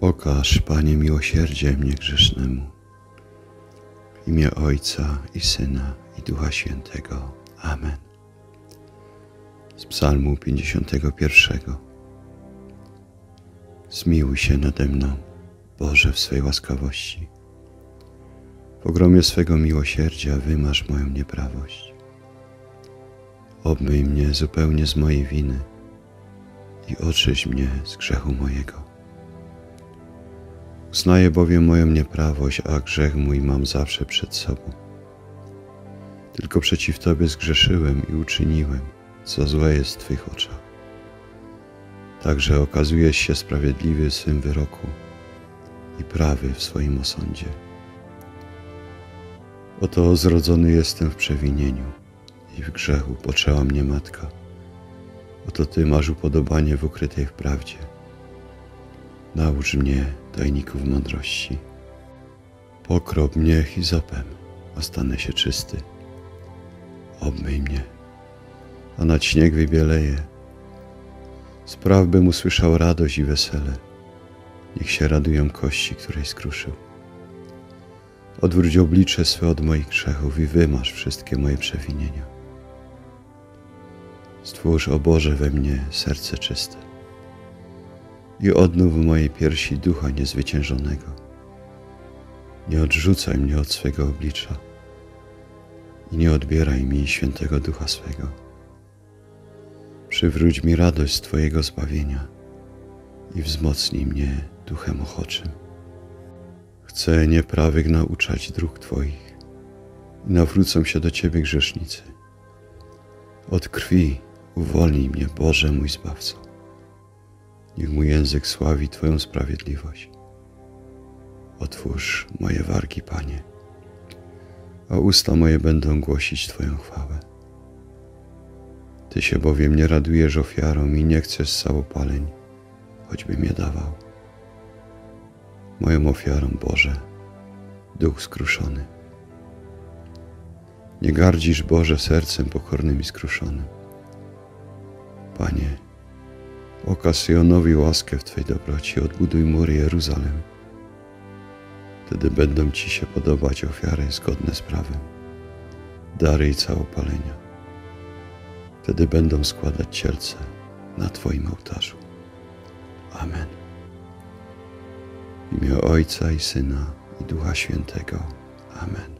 Okaż, Panie, miłosierdzie mnie grzesznemu. W imię Ojca i Syna i Ducha Świętego. Amen. Z Psalmu 51. Zmiłuj się nade mną, Boże, w swej łaskawości. W ogromie swego miłosierdzia wymasz moją nieprawość. Obmyj mnie zupełnie z mojej winy i oczyść mnie z grzechu mojego. Uznaję bowiem moją nieprawość, a grzech mój mam zawsze przed sobą. Tylko przeciw Tobie zgrzeszyłem i uczyniłem, co złe jest w Twych oczach. Także okazujesz się sprawiedliwy w swym wyroku i prawy w swoim osądzie. Oto zrodzony jestem w przewinieniu i w grzechu poczęła mnie matka. Oto Ty masz upodobanie w ukrytej wprawdzie. Naucz mnie, tajników mądrości. Pokrop mnie hizopem, a stanę się czysty. Obmyj mnie, a nad śnieg wybieleje. Spraw bym usłyszał radość i wesele. Niech się radują kości, której skruszył. Odwróć oblicze swe od moich grzechów i wymasz wszystkie moje przewinienia. Stwórz, o Boże, we mnie serce czyste i odnów w mojej piersi ducha niezwyciężonego. Nie odrzucaj mnie od swego oblicza i nie odbieraj mi świętego ducha swego. Przywróć mi radość z Twojego zbawienia i wzmocnij mnie duchem ochoczym. Chcę nieprawych nauczać dróg Twoich i nawrócą się do Ciebie grzesznicy. Od krwi uwolnij mnie, Boże mój Zbawco. Niech mój język sławi Twoją sprawiedliwość. Otwórz moje wargi, Panie, a usta moje będą głosić Twoją chwałę. Ty się bowiem nie radujesz ofiarą i nie chcesz całopaleń, choćbym je dawał. Moją ofiarą, Boże, duch skruszony. Nie gardzisz, Boże, sercem pokornym i skruszonym. Panie, Okaż Syjonowi łaskę w Twej dobroci, odbuduj mury Jeruzalem. Wtedy będą Ci się podobać ofiary zgodne z prawem, dary i całopalenia. Wtedy będą składać cielce na Twoim ołtarzu. Amen. W imię Ojca i Syna i Ducha Świętego. Amen.